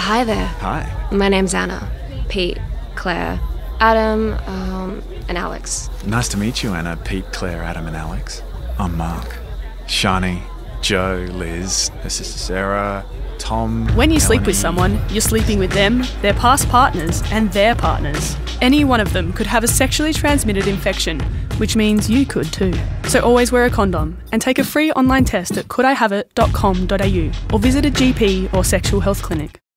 Hi there. Hi. My name's Anna. Pete, Claire, Adam, um, and Alex. Nice to meet you, Anna, Pete, Claire, Adam, and Alex. I'm Mark. Shani, Joe, Liz, her sister Sarah, Tom. When you sleep with someone, you're sleeping with them, their past partners, and their partners. Any one of them could have a sexually transmitted infection, which means you could too. So always wear a condom and take a free online test at couldihaveit.com.au or visit a GP or sexual health clinic.